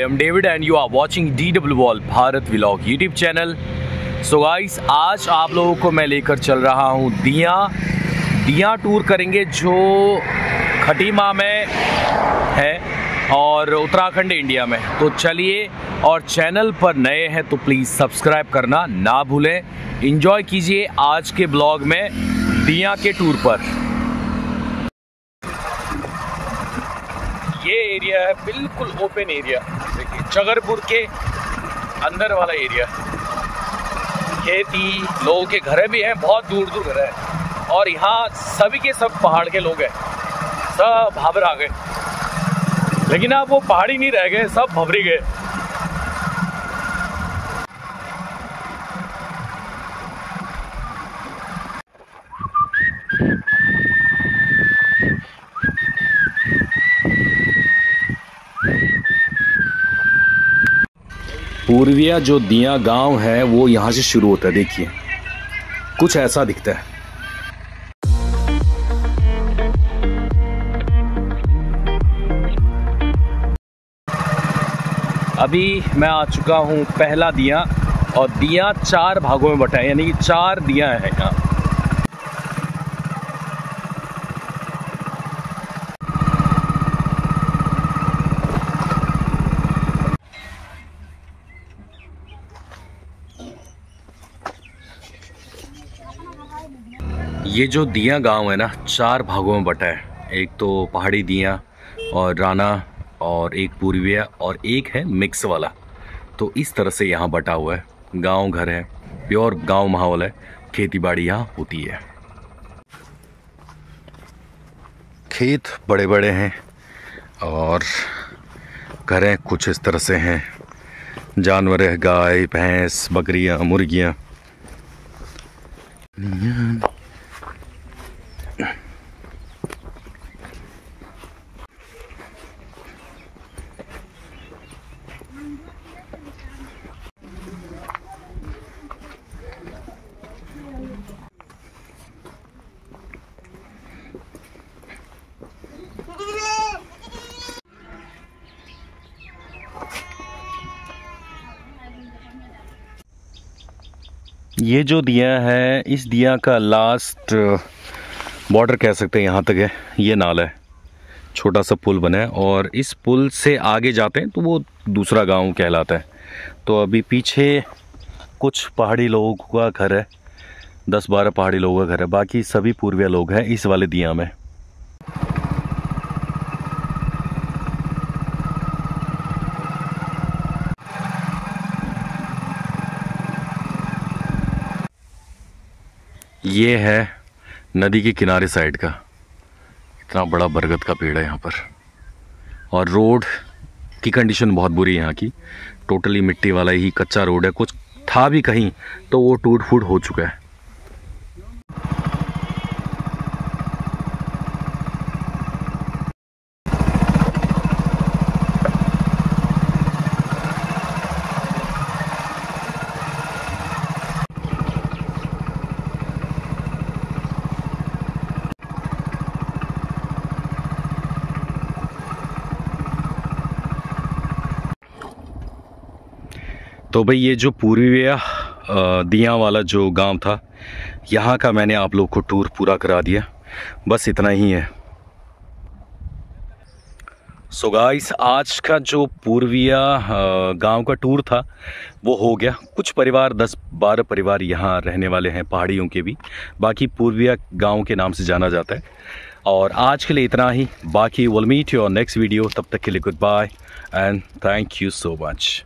I am David and you are watching DW Wall Bharat Vlog YouTube channel. So guys, आज आप लोगों को मैं लेकर चल रहा हूँ दिया। दिया टूर करेंगे जो खटीमा में है और उत्तराखंड इंडिया में। तो चलिए और चैनल पर नए हैं तो प्लीज़ सब्सक्राइब करना ना भूलें। इंजॉय कीजिए आज के ब्लॉग में दिया के टूर पर। ये एरिया है बिल्कुल ओपन एरिया जगरपुर के अंदर वाला एरिया खेती, लोगों के घर भी हैं, बहुत दूर दूर घर है। और यहाँ सभी के सब पहाड़ के लोग हैं। सब भाबर आ गए। लेकिन अब वो पहाड़ी नहीं रह गए, सब भबरी गए। पूर्विया जो दिया गाँव है, वो यहाँ से शुरू होता है, देखिए। कुछ ऐसा दिखता है। अभी मैं आ चुका हूँ पहला दिया, और दिया चार भागों में बटा है, यानी कि चार दिया है यहाँ। ये जो दिया गाँव है ना, चार भागों में बटा है। एक तो पहाड़ी दिया और राना और एक पूर्विया और एक है मिक्स वाला। तो इस तरह से यहाँ बटा हुआ है। गाँव घर है, प्योर गाँव माहौल है खेती बाड़ी यहाँ होती है। खेत बड़े बड़े हैं और घर कुछ इस तरह से हैं। जानवर है, गाय, भैंस, बकरियाँ, मुर्गियाँ। ये जो दिया है, इस दिया का लास्ट बॉर्डर कह सकते हैं, यहाँ तक है, ये नाला है। छोटा सा पुल बना है और इस पुल से आगे जाते हैं तो वो दूसरा गाँव कहलाता है। तो अभी पीछे कुछ पहाड़ी लोगों का घर है, दस बारह पहाड़ी लोगों का घर है, बाकी सभी पूर्विया लोग हैं इस वाले दिया में। ये है नदी के किनारे साइड का। इतना बड़ा बरगद का पेड़ है यहाँ पर। और रोड की कंडीशन बहुत बुरी है यहाँ की। टोटली मिट्टी वाला ही कच्चा रोड है। कुछ था भी कहीं तो वो टूट फूट हो चुका है। तो भाई ये जो पूर्विया दिया वाला जो गाँव था, यहाँ का मैंने आप लोग को टूर पूरा करा दिया। बस इतना ही है। सो so गाइस आज का जो पूर्विया गाँव का टूर था, वो हो गया। कुछ परिवार 10-12 परिवार यहाँ रहने वाले हैं, पहाड़ियों के भी। बाकी पूर्विया गाँव के नाम से जाना जाता है। और आज के लिए इतना ही। बाकी will meet your next video तब तक के लिए good bye and thank you so much